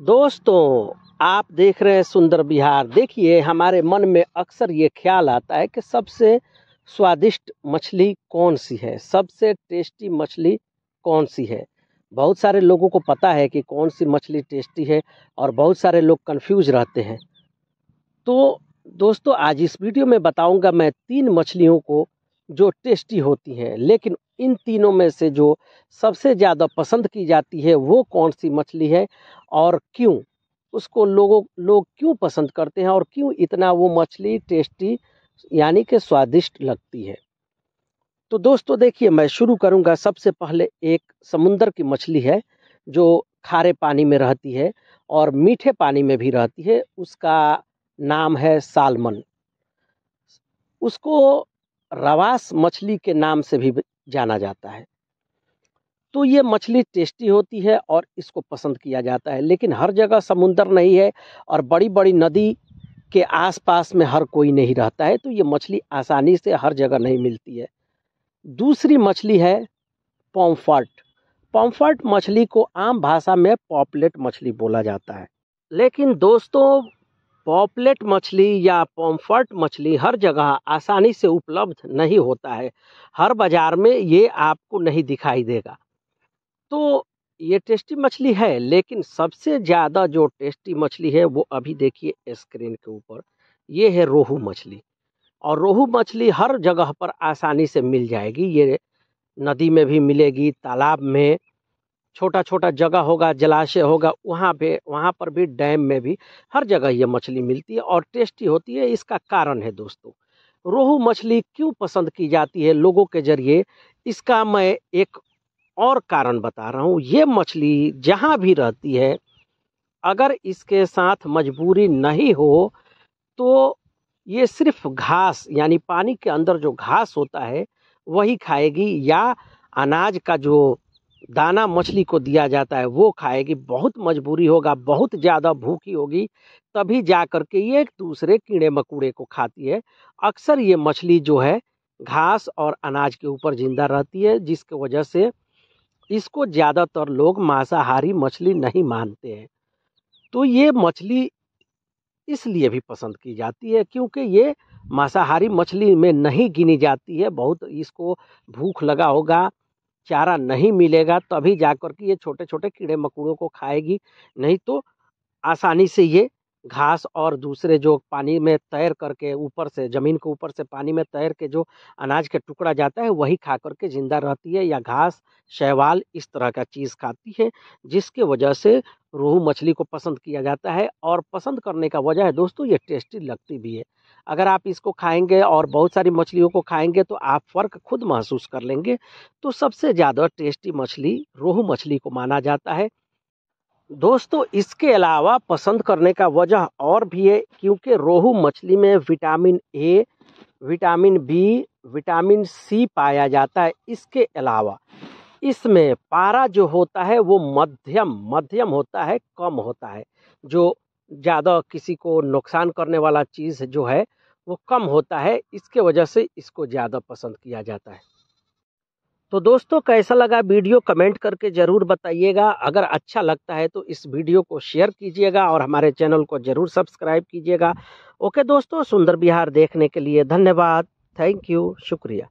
दोस्तों, आप देख रहे हैं सुंदर बिहार। देखिए, हमारे मन में अक्सर ये ख्याल आता है कि सबसे स्वादिष्ट मछली कौन सी है? सबसे टेस्टी मछली कौन सी है? बहुत सारे लोगों को पता है कि कौन सी मछली टेस्टी है और बहुत सारे लोग कंफ्यूज रहते हैं। तो दोस्तों, आज इस वीडियो में बताऊँगा मैं तीन मछलियों को जो टेस्टी होती हैं, लेकिन इन तीनों में से जो सबसे ज़्यादा पसंद की जाती है वो कौन सी मछली है और क्यों? उसको लोगों, लोग क्यों पसंद करते हैं और क्यों इतना वो मछली टेस्टी यानी कि स्वादिष्ट लगती है? तो दोस्तों देखिए, मैं शुरू करूँगा। सबसे पहले एक समुंदर की मछली है जो खारे पानी में रहती है और मीठे पानी में भी रहती है। उसका नाम है सालमन। उसको रवास मछली के नाम से भी जाना जाता है। तो ये मछली टेस्टी होती है और इसको पसंद किया जाता है, लेकिन हर जगह समुंदर नहीं है और बड़ी बड़ी नदी के आसपास में हर कोई नहीं रहता है तो ये मछली आसानी से हर जगह नहीं मिलती है। दूसरी मछली है पॉम्फर्ट। पॉम्फर्ट मछली को आम भाषा में पॉपलेट मछली बोला जाता है। लेकिन दोस्तों पॉपलेट मछली या पॉम्फर्ट मछली हर जगह आसानी से उपलब्ध नहीं होता है। हर बाज़ार में ये आपको नहीं दिखाई देगा। तो ये टेस्टी मछली है, लेकिन सबसे ज़्यादा जो टेस्टी मछली है वो अभी देखिए स्क्रीन के ऊपर। ये है रोहू मछली। और रोहू मछली हर जगह पर आसानी से मिल जाएगी। ये नदी में भी मिलेगी, तालाब में छोटा छोटा जगह होगा, जलाशय होगा, वहाँ पे, वहाँ पर भी डैम में भी हर जगह ये मछली मिलती है और टेस्टी होती है, इसका कारण है दोस्तों। रोहू मछली क्यों पसंद की जाती है लोगों के ज़रिए, इसका मैं एक और कारण बता रहा हूँ। ये मछली जहाँ भी रहती है, अगर इसके साथ मजबूरी नहीं हो तो ये सिर्फ़ घास, यानी पानी के अंदर जो घास होता है, वही खाएगी या अनाज का जो दाना मछली को दिया जाता है, वो खाएगी, बहुत मजबूरी होगा, बहुत ज़्यादा भूखी होगी, तभी जा कर के ये एक दूसरे कीड़े मकोड़े को खाती है। अक्सर ये मछली जो है, घास और अनाज के ऊपर ज़िंदा रहती है, जिसकी वजह से इसको ज़्यादातर लोग मांसाहारी मछली नहीं मानते हैं। तो ये मछली इसलिए भी पसंद की जाती है, क्योंकि ये मांसाहारी मछली में नहीं गिनी जाती है, बहुत इसको भूख लगा होगा चारा नहीं मिलेगा तभी जाकर के ये छोटे छोटे कीड़े मकोड़ों को खाएगी। नहीं तो आसानी से ये घास और दूसरे जो पानी में तैर करके ऊपर से, ज़मीन के ऊपर से पानी में तैर के जो अनाज का टुकड़ा जाता है, वही खा करके ज़िंदा रहती है या घास, शैवाल इस तरह का चीज़ खाती है, जिसके वजह से रोहू मछली को पसंद किया जाता है और पसंद करने का वजह है, दोस्तों, ये टेस्टी लगती भी है। अगर आप इसको खाएँगे और बहुत सारी मछलियों को खाएँगे तो आप फ़र्क खुद महसूस कर लेंगे। तो सबसे ज़्यादा टेस्टी मछली रोहू मछली को माना जाता है। दोस्तों, इसके अलावा पसंद करने का वजह और भी है, क्योंकि रोहू मछली में vitamin A, vitamin B, vitamin C पाया जाता है। इसके अलावा इसमें पारा जो होता है, वो मध्यम मध्यम होता है, कम होता है, जो ज़्यादा किसी को नुकसान करने वाला चीज़ जो है वो कम होता है, इसके वजह से इसको ज़्यादा पसंद किया जाता है। तो दोस्तों, कैसा लगा वीडियो? कमेंट करके ज़रूर बताइएगा। अगर अच्छा लगता है तो इस वीडियो को शेयर कीजिएगा और हमारे चैनल को ज़रूर सब्सक्राइब कीजिएगा। ओके दोस्तों, सुंदर बिहार देखने के लिए धन्यवाद। थैंक यू, शुक्रिया।